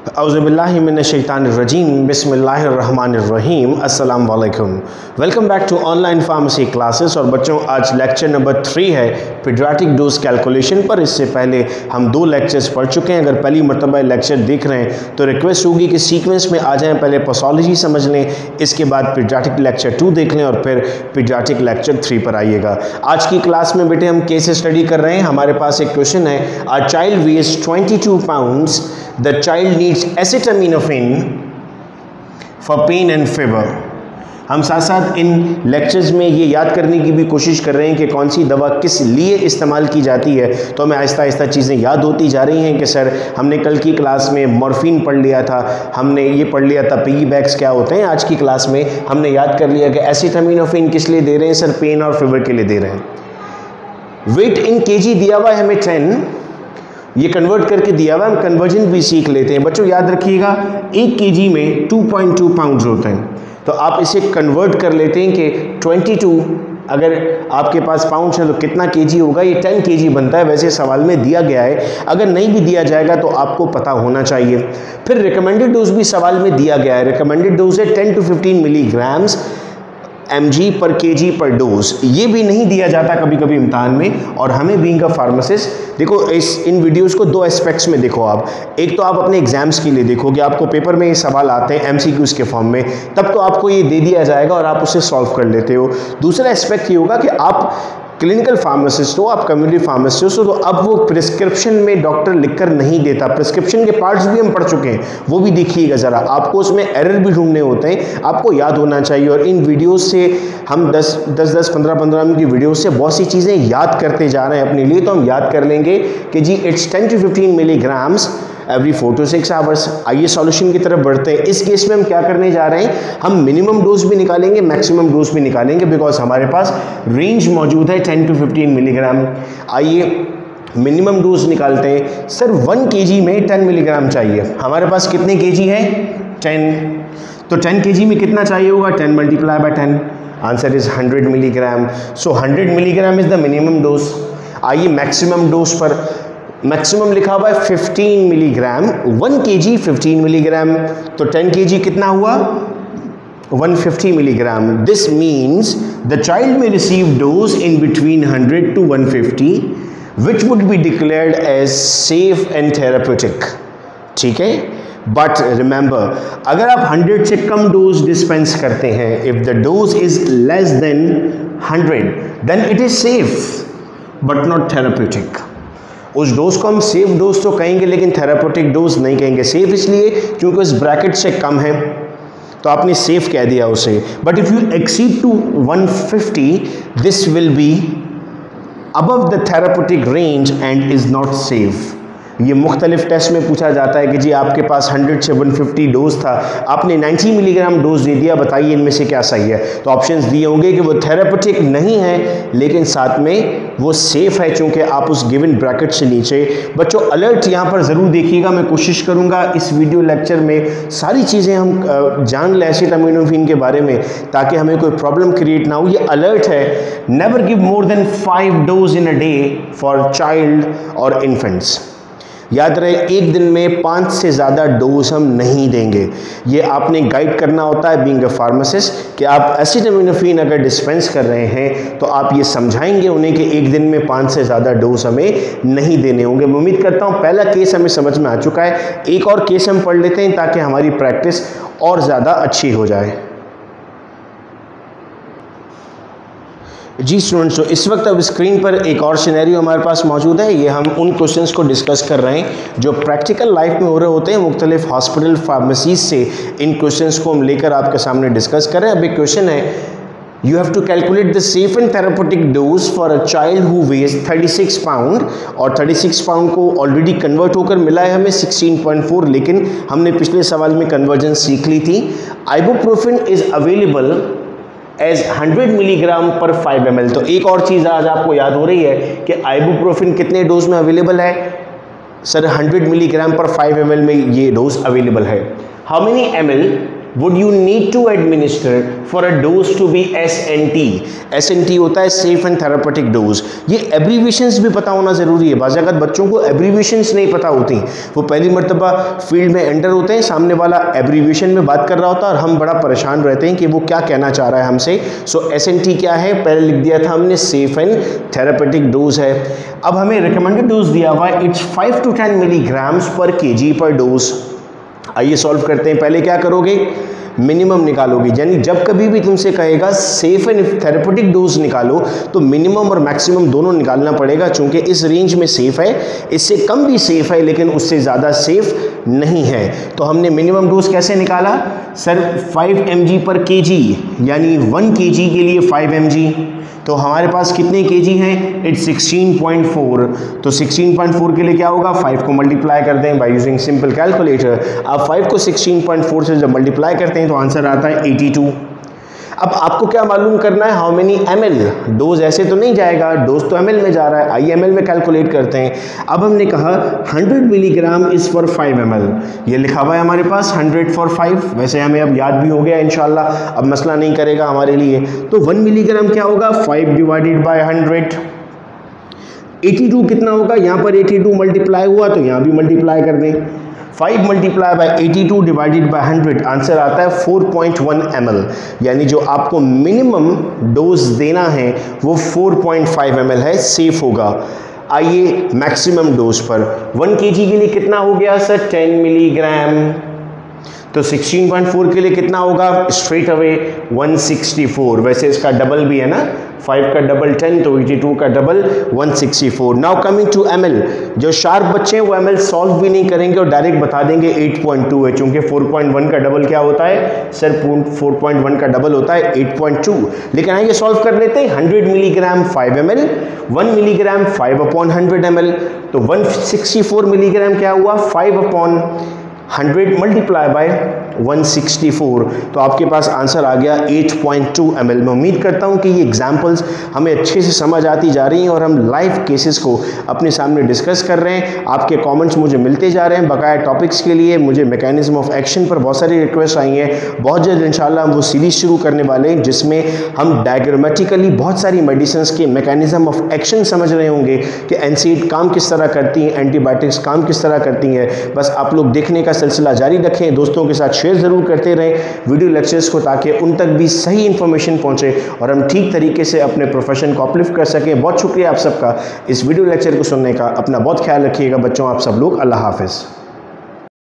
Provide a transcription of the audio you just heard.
अज़बिल्लिमिनशैतानरजीम बिस्मिल्लाहिर्रहमानिर्रहीम अस्सलाम वालेकुम welcome back to online pharmacy classes और बच्चों, आज लेक्चर नंबर थ्री है पीडियाट्रिक डोज कैलकुलेशन पर। इससे पहले हम दो लेक्चर्स पढ़ चुके हैं। अगर पहली मरतबा लेक्चर देख रहे हैं तो रिक्वेस्ट होगी कि सीक्वेंस में आ जाएँ। पहले पोसोलॉजी समझ लें, इसके बाद पीडियाट्रिक लेक्चर टू देख लें और फिर पीडियाट्रिक लेक्चर थ्री पर आइएगा। आज की क्लास में बेटे हम केस स्टडी कर रहे हैं? हमारे पास एक क्वेश्चन है a child weighs twenty two pound the child needs acetaminophen for pain and fever हम साथ साथ इन लेक्चर्स में ये याद करने की भी कोशिश कर रहे हैं कि कौन सी दवा किस लिए इस्तेमाल की जाती है। तो हमें आहिस्ता आहिस्ता चीज़ें याद होती जा रही हैं कि सर, हमने कल की क्लास में मॉर्फिन पढ़ लिया था, हमने ये पढ़ लिया था पी बैग्स क्या होते हैं आज की क्लास में? हमने याद कर लिया कि एसिटामिनोफिन किस लिए दे रहे हैं? सर पेन और फीवर के लिए दे रहे हैं। वेट इन केजी दिया हुआ है हमें टेन ये कन्वर्ट करके दिया हुआ हम कन्वर्जन भी सीख लेते हैं। बच्चों, याद रखिएगा, एक के में 2.2 पाउंड्स होते हैं। तो आप इसे कन्वर्ट कर लेते हैं कि 22 अगर आपके पास पाउंड है तो कितना केजी होगा? ये 10 केजी बनता है। वैसे सवाल में दिया गया है। अगर नहीं भी दिया जाएगा तो आपको पता होना चाहिए। फिर रिकमेंडेड डोज भी सवाल में दिया गया है। रिकमेंडेड डोज है 10 टू 15 मिलीग्राम्स एम जी पर के जी पर डोज ये भी नहीं दिया जाता कभी कभी इम्तहान में, और हमें बींग अ फार्मासिस्ट देखो इस, इन वीडियोज़ को दो एस्पेक्ट्स में देखो आप। एक तो आप अपने एग्ज़ाम्स के लिए देखोगे, आपको पेपर में ये सवाल आते हैं एमसीक्यूज के फॉर्म में, तब तो आपको ये दे दिया जाएगा और आप उसे सॉल्व कर लेते हो। दूसरा एस्पेक्ट ये होगा कि आप क्लिनिकल फार्मासिस्ट हो, आप कम्युनिटी फार्मासिस्ट हो तो अब वो प्रिस्क्रिप्शन में डॉक्टर लिखकर नहीं देता। प्रिस्क्रिप्शन के पार्ट्स भी हम पढ़ चुके हैं, वो भी देखिएगा ज़रा। आपको उसमें एरर भी ढूँढने होते हैं, आपको याद होना चाहिए। और इन वीडियोस से हम दस दस दस, पंद्रह पंद्रह मिनट की वीडियोस से बहुत सी चीज़ें याद करते जा रहे हैं अपने लिए तो हम याद कर लेंगे कि जी it's ten to 15 milligrams every four to six hours आइए सॉल्यूशन की तरफ़ बढ़ते हैं। इस केस में हम क्या करने जा रहे हैं? हम मिनिमम डोज भी निकालेंगे मैक्सिमम डोज भी निकालेंगे बिकॉज़ हमारे पास रेंज मौजूद है टेन टू फिफ्टीन मिलीग्राम आइए मिनिमम डोज निकालते हैं। सर वन के में टेन मिलीग्राम चाहिए। हमारे पास कितने के जी है? टेन तो टेन के में कितना चाहिए होगा? Ten multiply by ten answer is hundred milligram so hundred milligram is the minimum dose आइए मैक्सिमम डोज पर। मैक्सिमम लिखा हुआ है 15 मिलीग्राम 1 केजी 15 मिलीग्राम तो 10 केजी कितना हुआ? 150 milligram this means the child may receive dose in between 100 to 150 which would be declared as safe and therapeutic ठीक है? बट रिमेंबर अगर आप 100 से कम डोज डिस्पेंस करते हैं if the dose is less than 100 then it is safe but not therapeutic उस dose को हम सेफ़ डोज तो कहेंगे, लेकिन थेरापोटिक डोज नहीं कहेंगे। सेफ़ इसलिए क्योंकि उस ब्रैकेट से कम है। तो आपने सेफ़ कह दिया उसे। But if you exceed to 150 this will be above the therapeutic range and is not safe. ये मुख्तलिफ़ टेस्ट में पूछा जाता है कि जी आपके पास 100 से 150 डोज था, आपने 90 मिलीग्राम डोज दे दिया, बताइए इनमें से क्या सही है? तो ऑप्शंस दिए होंगे कि वो थेरापेटिक नहीं है, लेकिन साथ में वो सेफ़ है चूँकि आप उस गिवन ब्रैकेट से नीचे। बच्चों अलर्ट यहाँ पर ज़रूर देखिएगा, मैं कोशिश करूँगा इस वीडियो लेक्चर में सारी चीज़ें हम जान लें एसिटामिनोफिन के बारे में, ताकि हमें कोई प्रॉब्लम क्रिएट ना हो। ये अलर्ट है never give more than five dose in a day for child और इन्फेंट्स याद रहे, एक दिन में पाँच से ज़्यादा डोज हम नहीं देंगे। ये आपने गाइड करना होता है बींग फार्मासिस्ट कि आप एसिटामिनोफिन अगर डिस्पेंस कर रहे हैं तो आप ये समझाएँगे उन्हें कि एक दिन में पाँच से ज़्यादा डोज हमें नहीं देने होंगे। मैं उम्मीद करता हूँ पहला केस हमें समझ में आ चुका है। एक और केस हम पढ़ लेते हैं ताकि हमारी प्रैक्टिस और ज़्यादा अच्छी हो जाए। जी स्टूडेंट्स तो इस वक्त अब स्क्रीन पर एक और सिनेरियो हमारे पास मौजूद है। ये हम उन क्वेश्चंस को डिस्कस कर रहे हैं जो प्रैक्टिकल लाइफ में हो रहे होते हैं, मुख्तलिफ़ हॉस्पिटल फार्मेसीज से इन क्वेश्चंस को हम लेकर आपके सामने डिस्कस कर रहे हैं। अब एक क्वेश्चन है you have to calculate the safe and therapeutic dose for a child who weighs 36 pound और 36 पाउंड को ऑलरेडी कन्वर्ट होकर मिला है हमें 16.4 लेकिन हमने पिछले सवाल में कन्वर्जन सीख ली थी। Ibuprofen is available as 100 milligram per 5 M तो एक और चीज़ आज आपको याद हो रही है कि आइबुप्रोफिन कितने डोज में अवेलेबल है? सर 100 मिलीग्राम पर 5 एम में ये डोज अवेलेबल है। How many M would for a dose to be S N T S N T होता है सेफ़ एंड थेरापेटिक डोज ये एब्रीवेशंस भी पता होना ज़रूरी है। बाज़ अगर बच्चों को एब्रीवेशंस नहीं पता होती, वो पहली मरतबा फ़ील्ड में एंटर होते हैं, सामने वाला एब्रीवेशन में बात कर रहा होता है और हम बड़ा परेशान रहते हैं कि वो क्या कहना चाह रहा है हमसे। सो एस एन टी क्या है? पहले लिख दिया था हमने सेफ़ एंड थेरापेटिक डोज है। अब हमें रिकमेंडेड डोज दिया हुआ है it's five to ten milligrams per K G पर डोज आइए सॉल्व करते हैं। पहले क्या करोगे? मिनिमम निकालोगे। यानी जब कभी भी तुमसे कहेगा सेफ़ एंड थेरेपेटिक डोज निकालो तो मिनिमम और मैक्सिमम दोनों निकालना पड़ेगा, चूँकि इस रेंज में सेफ़ है। इससे कम भी सेफ़ है, लेकिन उससे ज़्यादा सेफ़ नहीं है। तो हमने मिनिमम डोज कैसे निकाला? सर 5 एम पर के यानी वन के के लिए फाइव एम तो हमारे पास कितने के जी हैं इट्स 16.4 तो 16.4 के लिए क्या होगा? 5 को मल्टीप्लाई करते हैं बाय यूजिंग सिंपल कैलकुलेटर अब 5 को 16.4 से जब मल्टीप्लाई करते हैं तो आंसर आता है 82 अब आपको क्या मालूम करना है? How many M L dose ऐसे तो नहीं जाएगा। डोज तो एम एल में जा रहा है। आई एम एल में कैलकुलेट करते हैं। अब हमने कहा 100 milligram is for 5 M L ये लिखा हुआ है हमारे पास 100 फॉर 5 वैसे हमें अब याद भी हो गया इनशाला अब मसला नहीं करेगा हमारे लिए। तो 1 मिलीग्राम क्या होगा? 5 डिवाइडेड बाई हंड्रेड 82 कितना होगा? यहाँ पर 82 मल्टीप्लाई हुआ तो यहाँ भी मल्टीप्लाई कर दें। 5 multiply by eighty two divided by hundred, answer आता है 4.1 पॉइंट यानी जो आपको मिनिमम डोज देना है, वो 4.5 पॉइंट है, सेफ़ होगा। आइए मैक्सिमम डोज पर। 1 के के लिए कितना हो गया, सर? 10 मिलीग्राम। तो 16.4 के लिए कितना होगा? स्ट्रेट अवे 164 वैसे इसका डबल भी है ना? 5 का डबल 10 तो 82 का double 164 now coming to ML जो शार्प बच्चे हैं, वो एमएल सॉल्व भी नहीं करेंगे और डायरेक्ट बता देंगे 8.2 है चूँकि 4.1 का डबल क्या होता है? सर 4.1 का डबल होता है 8.2 लेकिन आइए सॉल्व कर लेते हैं। 100 milligram 5 M L one milligram 5 upon hundred M तो 164 मिलीग्राम क्या हुआ? 5 अपॉन 100 मल्टीप्लाई बाय 164 तो आपके पास आंसर आ गया 8.2 पॉइंट मैं उम्मीद करता हूँ कि ये एग्जांपल्स हमें अच्छे से समझ आती जा रही हैं और हम लाइव केसेस को अपने सामने डिस्कस कर रहे हैं। आपके कमेंट्स मुझे मिलते जा रहे हैं बकाया टॉपिक्स के लिए। मुझे मैकेनिज्म ऑफ़ एक्शन पर बहुत सारी रिक्वेस्ट आई हैं। बहुत जल्द इंशाल्लाह हम वो सीरीज़ शुरू करने वाले हैं, जिसमें हम डायग्रामेटिकली बहुत सारी मेडिसिन के मैकेनिज्म ऑफ़ एक्शन समझ रहे होंगे कि एनसीड काम किस तरह करती हैं एंटीबायोटिक्स काम किस तरह करती हैं। बस आप लोग देखने का सिलसिला जारी रखें। दोस्तों के साथ शेयर ज़रूर करते रहें वीडियो लेक्चर्स को ताकि उन तक भी सही इन्फॉर्मेशन पहुँचे और हम ठीक तरीके से अपने प्रोफेशन को अपलिफ्ट कर सकें। बहुत शुक्रिया आप सबका इस वीडियो लेक्चर को सुनने का। अपना बहुत ख्याल रखिएगा बच्चों, आप सब लोग। अल्लाह हाफिज़।